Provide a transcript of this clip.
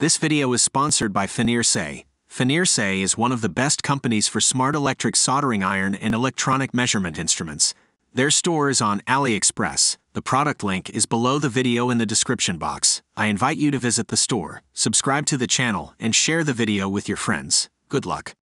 This video is sponsored by FNIRSI. FNIRSI is one of the best companies for smart electric soldering iron and electronic measurement instruments. Their store is on AliExpress. The product link is below the video in the description box. I invite you to visit the store, subscribe to the channel, and share the video with your friends. Good luck.